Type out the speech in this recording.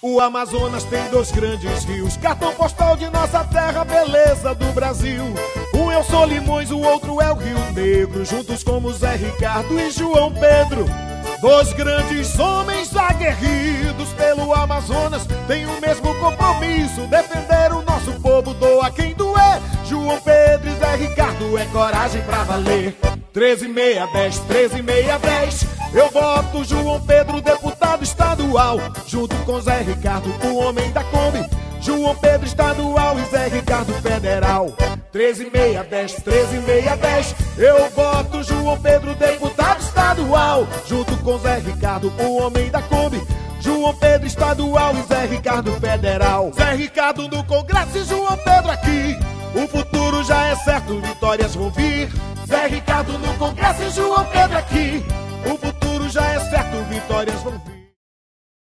O Amazonas tem dois grandes rios, cartão postal de nossa terra, beleza do Brasil. Um é o Solimões, o outro é o Rio Negro, juntos como Zé Ricardo e João Pedro. Dois grandes homens aguerridos pelo Amazonas têm o mesmo compromisso, defender o nosso povo, doa quem doer. João Pedro e Zé Ricardo é coragem pra valer. 13 meia 10, 13 meia 10. Eu voto João Pedro, deputado estadual, junto com Zé Ricardo, o homem da Kombi. João Pedro estadual e Zé Ricardo federal. 13 meia 10, 13 meia 10. Eu voto João Pedro, deputado estadual, junto com Zé Ricardo, o homem da Kombi. João Pedro estadual e Zé Ricardo federal. Zé Ricardo no Congresso e João Pedro aqui. O futuro já é certo, vitórias vão vir. Zé Ricardo no Congresso e João Pedro aqui. O futuro já é certo, vitórias vão vir.